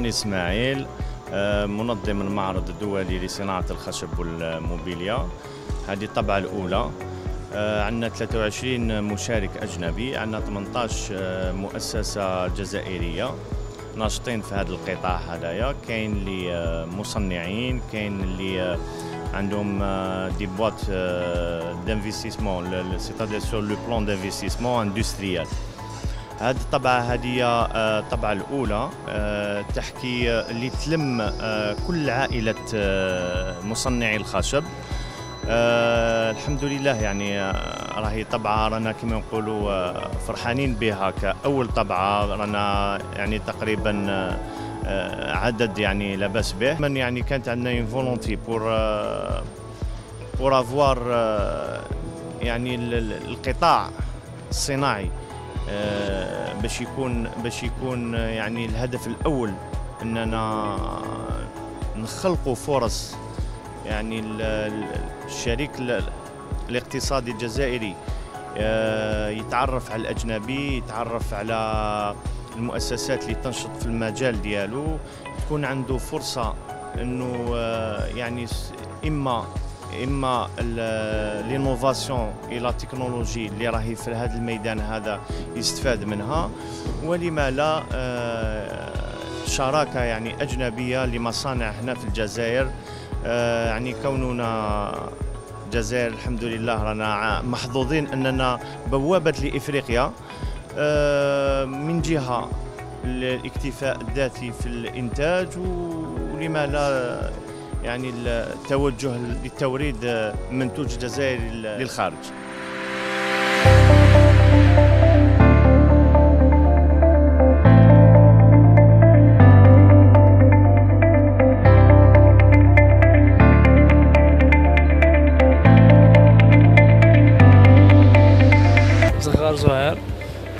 روني إسماعيل آه، منظم المعرض الدولي لصناعة الخشب والموبيليا. هذه الطبعة الأولى. آه، عندنا 23 مشارك أجنبي عندنا 18 آه، مؤسسة جزائرية. ناشطين في هذا القطاع هذايا كاين اللي مصنعين كاين اللي عندهم des boîtes d'investissement c'est-à-dire sur le plan d'investissement industriel هذه الطبعة هذه الطبعة الأولى آه، تحكي آه، اللي تلم آه، كل عائلة مصنعي الخشب. الحمد لله يعني راهي طبعة رانا كما نقولوا فرحانين بها كأول طبعة. رانا يعني تقريبا عدد يعني لا بأس به. من يعني كانت عندنا une volonté pour pour avoir يعني القطاع الصناعي. آه، باش يكون باش يكون يعني الهدف الأول إننا نخلقوا فرص يعني الشريك الاقتصادي الجزائري آه، يتعرف على الأجنبي يتعرف على المؤسسات اللي تنشط في المجال ديالو تكون عنده فرصة إنه آه، يعني إما إما l'innovation et la technologie اللي راهي في هذا الميدان هذا يستفاد منها. ولما لا آه، شراكة يعني أجنبية لمصانع هنا في الجزائر آه، يعني كوننا الجزائر الحمد لله رانا محظوظين أننا بوابة لإفريقيا آه، من جهة الاكتفاء الذاتي في الإنتاج ولما لا يعني التوجه لتوريد منتوج جزائري للخارج. زغار زهير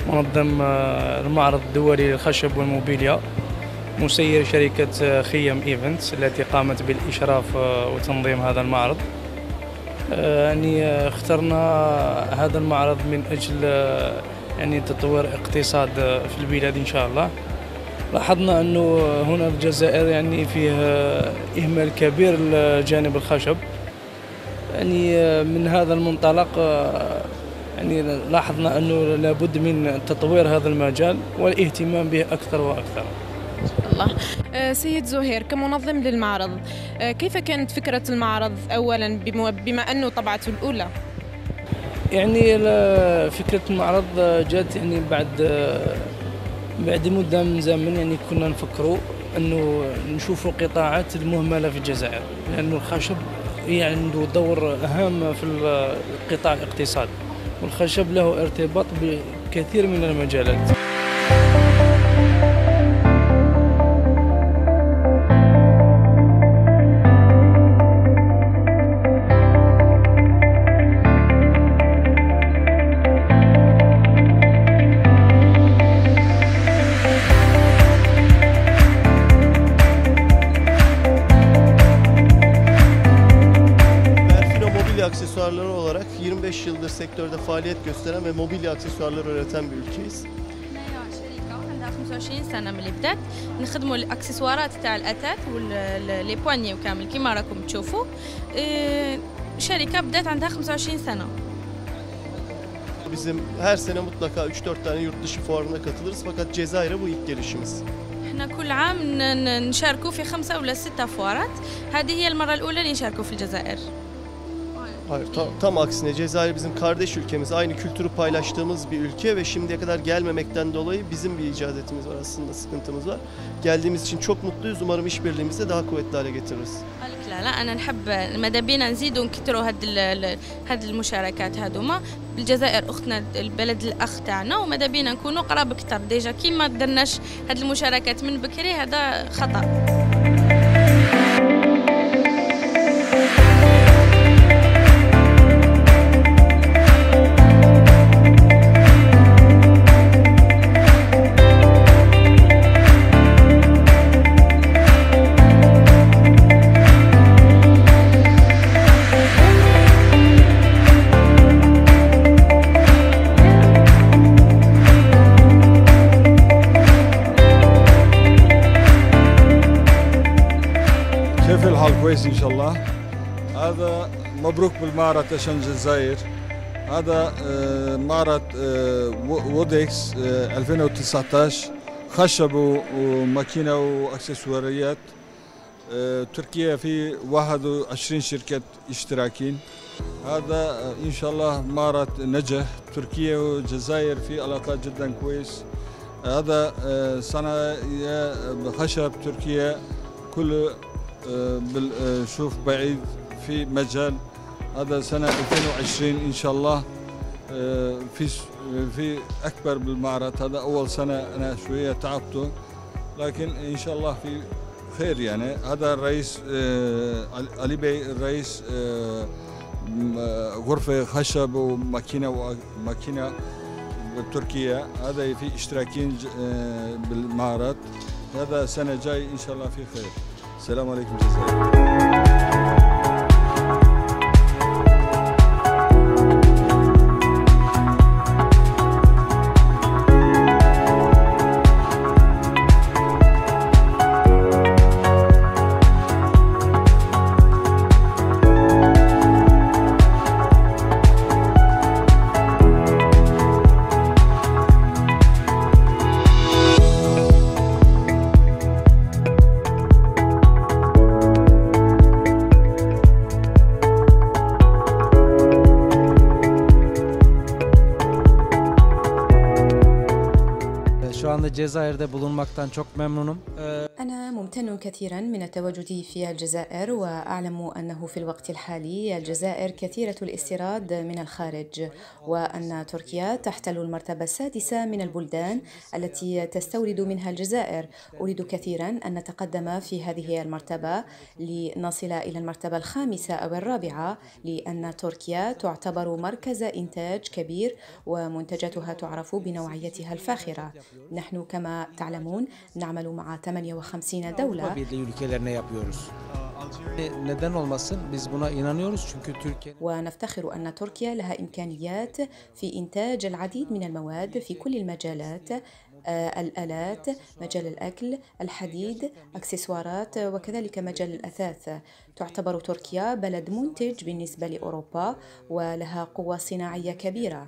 منظم آه، المعرض الدولي للخشب والموبيليا. مسير شركة خيم إيفنتس التي قامت بالإشراف وتنظيم هذا المعرض. يعني اخترنا هذا المعرض من أجل يعني تطوير اقتصاد في البلاد إن شاء الله. لاحظنا أنه هنا في الجزائر يعني فيه إهمال كبير لجانب الخشب. يعني من هذا المنطلق يعني لاحظنا أنه لابد من تطوير هذا المجال والاهتمام به أكثر وأكثر. الله. آه، سيد زهير كمنظم للمعرض آه، كيف كانت فكرة المعرض أولا بما أنه طبعته الأولى؟ يعني فكرة المعرض جات يعني بعد بعد مدة من زمن يعني كنا نفكروا أنه نشوفوا القطاعات المهملة في الجزائر لأنه الخشب يعني عنده دور أهم في القطاع الاقتصادي والخشب له ارتباط بكثير من المجالات. Faaliyet gösteren ve mobilya aksesuarları üreten bir ülkeyiz. 25 سنه من اللي بدات نخدموا الاكسسوارات تاع الاثاث ولي بواني وكامل كيما راكم تشوفوا شركه بدات عندها 25 سنه Bizim her sene mutlaka 3-4 tane yurt dışı fuarına katılırız fakat Cezayir'e bu ilk gelişimiz. إحنا كل عام نشاركوا في خمسة ولا ستة فوارات هذه هي المرة الأولى اللي نشاركوا في الجزائر Hayır tam, tam aksine Cezayir bizim kardeş ülkemiz. Aynı kültürü paylaştığımız bir ülke ve şimdiye kadar gelmemekten dolayı bizim bir icazetimiz var aslında sıkıntımız var. Geldiğimiz için çok mutluyuz. Umarım işbirliğimizi de daha kuvvetli hale getiririz. لا لا انا نحب ماذا بينا نزيدوا نكثروا هاد هاد المشاركات هذوما الجزائر اختنا البلد الاخ تاعنا وماذا بينا نكونوا قراب اكثر ديجا كي ما درناش هاد المشاركات من بكري هذا خطا كويس إن شاء الله. هذا مبروك بالمعرض عشان الجزائر هذا آه، معرض آه، وودكس 2019 خشب وماكينة وأكسسواريات. تركيا في 21 شركة اشتراكين. هذا إن شاء الله معرض نجح. تركيا والجزائر في علاقات جدا كويس. هذا صناعة خشب تركيا. كله شوف بعيد في مجال هذا سنة 2020 إن شاء الله. في في أكبر بالمعرض. هذا أول سنة أنا شوية تعبته لكن إن شاء الله في خير يعني. هذا الرئيس علي بي الرئيس غرفة خشب وماكينة وماكينة بتركيا هذا في اشتراكين بالمعرض. هذا سنة جاي إن شاء الله في خير. السلام عليكم جزائر bulunmaktan çok memnunum. أنا ممتن كثيرا من التواجد في الجزائر وأعلم أنه في الوقت الحالي الجزائر كثيرة الاستيراد من الخارج وأن تركيا تحتل المرتبة السادسة من البلدان التي تستورد منها الجزائر. أريد كثيرا أن نتقدم في هذه المرتبة لنصل إلى المرتبة الخامسة أو الرابعة لأن تركيا تعتبر مركز إنتاج كبير ومنتجاتها تعرف بنوعيتها الفاخرة. نحن كما تعلمون نعمل مع 58 دولة neden olmasın? Biz buna inanıyoruz çünkü Türkiye ونفتخر أن تركيا لها إمكانيات في إنتاج العديد من المواد في كل المجالات الآلات مجال الأكل الحديد أكسسوارات وكذلك مجال الأثاث. تعتبر تركيا بلد منتج بالنسبة لأوروبا ولها قوة صناعية كبيرة.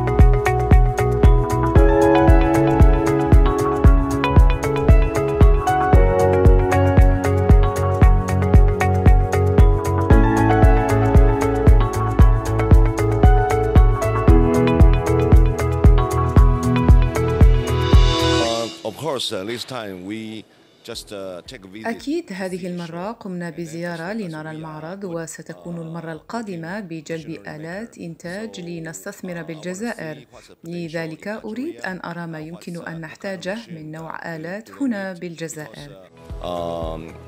أكيد هذه المرة قمنا بزيارة لنرى المعرض وستكون المرة القادمة بجلب آلات إنتاج لنستثمر بالجزائر. لذلك أريد أن أرى ما يمكن أن نحتاجه من نوع آلات هنا بالجزائر.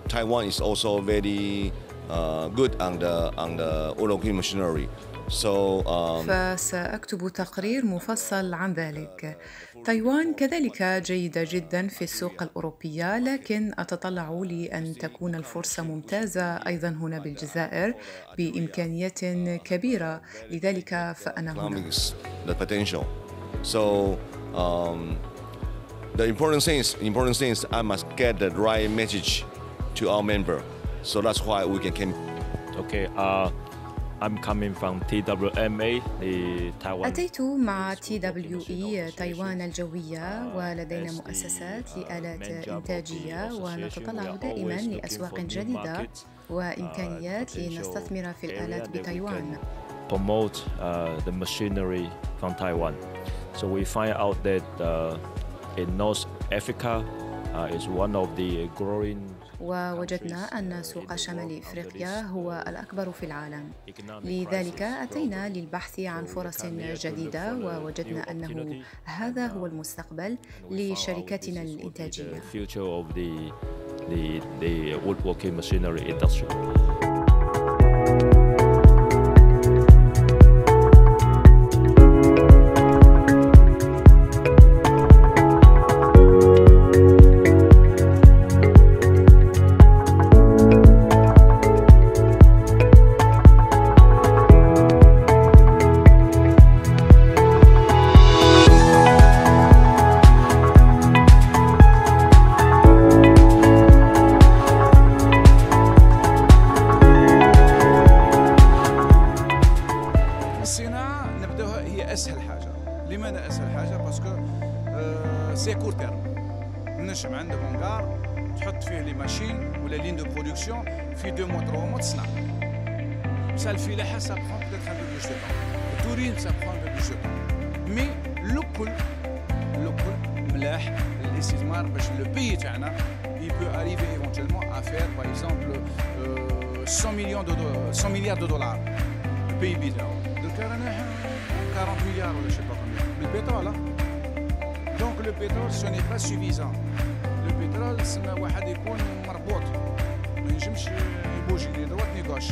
Taiwan is also very uh, good on the on the Ologi machinery. So, um, فسأكتب تقرير مفصل عن ذلك. تايوان كذلك جيدة جدا في السوق الأوروبية لكن أتطلع لأن تكون الفرصة ممتازة أيضا هنا بالجزائر بإمكانيات كبيرة لذلك فأنا هنا. The potential. So, um, the important thing is important thing is I must get the right message to our member. So that's why we can. Came. Okay. Uh, I'm coming from TWMA Taiwan. أتيت مع TWE تايوان الجوية ولدينا مؤسسات لآلات إنتاجية ونتطلع دائما لأسواق جديدة وإمكانيات لنستثمر في الآلات بتايوان. Promote uh, the machinery from Taiwan. So we find out that uh, in North Africa uh, is one of the growing ووجدنا أن سوق شمال إفريقيا هو الأكبر في العالم. لذلك أتينا للبحث عن فرص جديدة ووجدنا أنه هذا هو المستقبل لشركاتنا الإنتاجية. Salfilaha, ça prend peut-être un peu de temps. Le Tourisme, ça prend un peu de temps. Mais le le cool, le pays, il peut arriver éventuellement à faire, par exemple, euh, 100, millions de 100 milliards de dollars. Le pays bizarre. Donc, 40 milliards, je ne sais pas combien. Le pétrole, hein? Donc, le pétrole, ce n'est pas suffisant. Le pétrole, c'est un marbout. Mais je ne bouge ni droite ni gauche.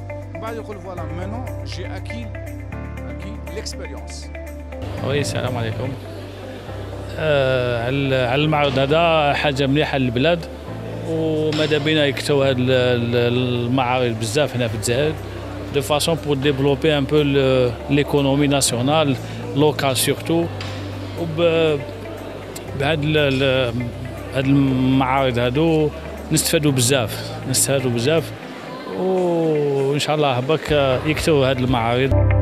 بعد يقول voilà maintenant j'ai acquis acquis l'expérience oui السلام عليكم آه على المعرض هذا حاجة مليحه للبلاد وماذا بينا يكتوا هاد المعارض بزاف هنا في الجزائر façon pour développer un peu l'économie nationale locale surtout وب بهاد هاد المعارض هادو نستفادوا بزاف نستفادوا بزاف وإن شاء الله هباك يكتوا هاد المعارض.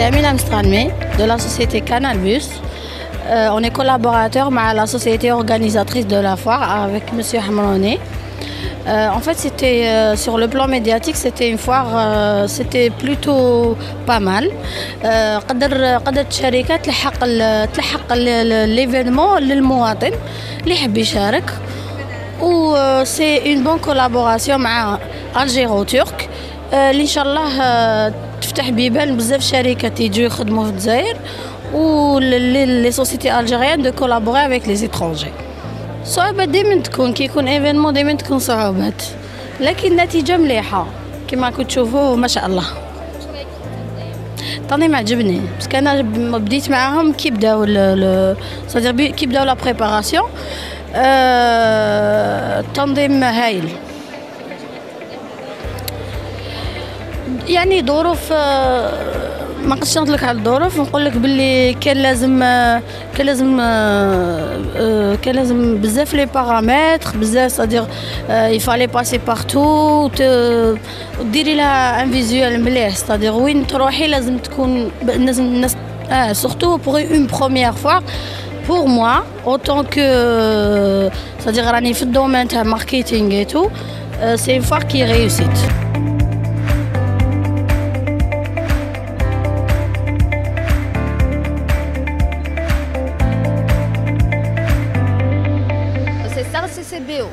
C'est Amina Mstralmé de la société Canal Bus. Euh, on est collaborateur avec la société organisatrice de la foire avec M. Hamroni. Euh, en fait, c'était euh, sur le plan médiatique, c'était une foire, euh, c'était plutôt pas mal. قدر قدرت الشركة تلحق تلحق ليفينمون للمواطن اللي يحب يشارك و سي اون بون كولابوراسيون مع الجيرو ترك اللي ان شاء الله تفتح بيبان بزاف شركات يجوا يخدموا في الجزائر les sociétés algériennes de collaborer avec les étrangers صعوبة ديما تكون كي يكون événement ديما تكون صعوبات. لكن النتيجة مليحة كما راكم تشوفوا ما شاء الله. التنظيم عجبني parce que أنا بديت معاهم كي بداو كي بداو la préparation التنظيم هايل. يعني ظروف ما نقدرش نهضر لك على الظروف. نقول لك باللي كان لازم كان لازم كان لازم بزاف les paramètres بزاف c'est-à-dire il fallait passer partout ديري لها un visuel مليح. c'est-à-dire وين تروحي لازم تكون لازم الناس آه surtout pour une première fois pour moi autant que c'est-à-dire راني في ال domaine تاع marketing et tout سي foire qui réussit. CCBO,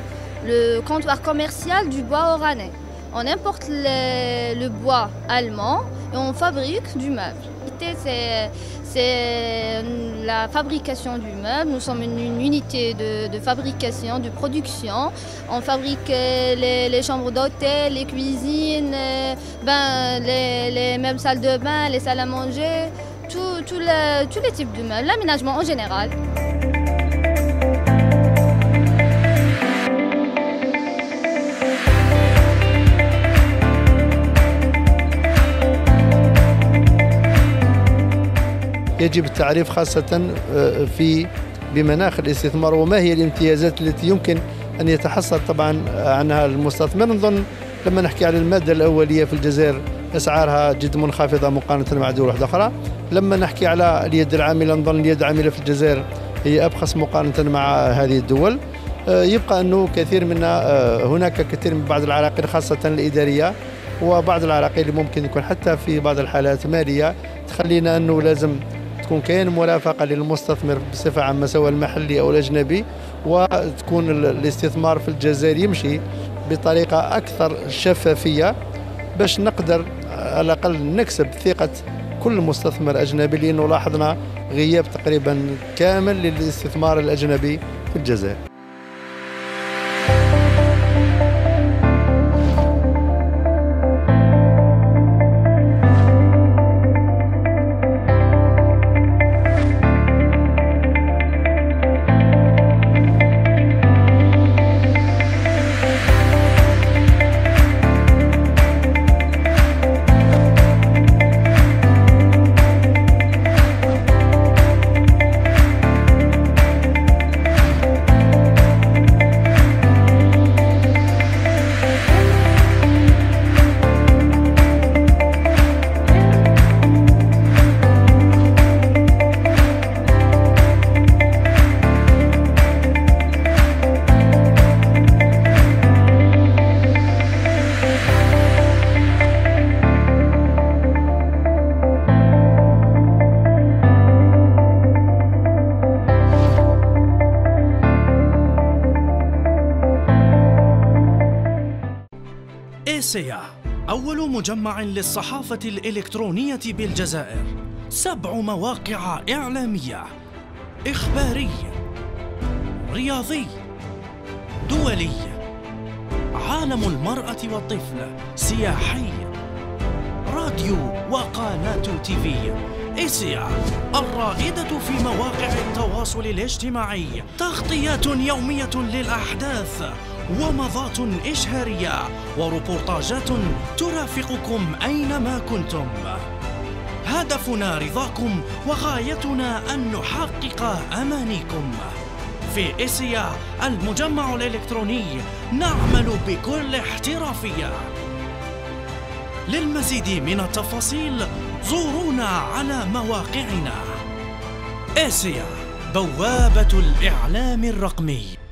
le comptoir commercial du bois oranais. On importe le, bois allemand et on fabrique du meuble. C'est la fabrication du meuble. Nous sommes une, unité de, fabrication, de production. On fabrique les, les chambres d'hôtel, les cuisines, ben, les, les, meubles salles de bain, les salles à manger, tous les types de meubles, l'aménagement en général. يجب التعريف خاصة في بمناخ الاستثمار وما هي الامتيازات التي يمكن أن يتحصل طبعا عنها المستثمر؟ نظن لما نحكي على المادة الأولية في الجزائر أسعارها جد منخفضة مقارنة مع دول أخرى. لما نحكي على اليد العاملة نظن اليد العاملة في الجزائر هي أبخس مقارنة مع هذه الدول. يبقى أنه كثير من هناك كثير من بعض العراقيل خاصة الإدارية وبعض العراقيل ممكن يكون حتى في بعض الحالات مالية تخلينا أنه لازم تكون كاين مرافقة للمستثمر بصفة عامة سواء المحلي أو الأجنبي وتكون الاستثمار في الجزائر يمشي بطريقة أكثر شفافية باش نقدر على الأقل نكسب ثقة كل مستثمر أجنبي لأنه لاحظنا غياب تقريبا كامل للاستثمار الأجنبي في الجزائر. إيسيا أول مجمع للصحافة الإلكترونية بالجزائر. سبع مواقع إعلامية. إخباري. رياضي. دولي. عالم المرأة والطفل. سياحي. راديو وقناة تيفي إيسيا. الرائدة في مواقع التواصل الاجتماعي. تغطيات يومية للأحداث. ومضات إشهارية وريبورتاجات ترافقكم أينما كنتم. هدفنا رضاكم وغايتنا أن نحقق أمانيكم. في إسيا المجمع الإلكتروني نعمل بكل احترافية. للمزيد من التفاصيل زورونا على مواقعنا. إسيا بوابة الإعلام الرقمي.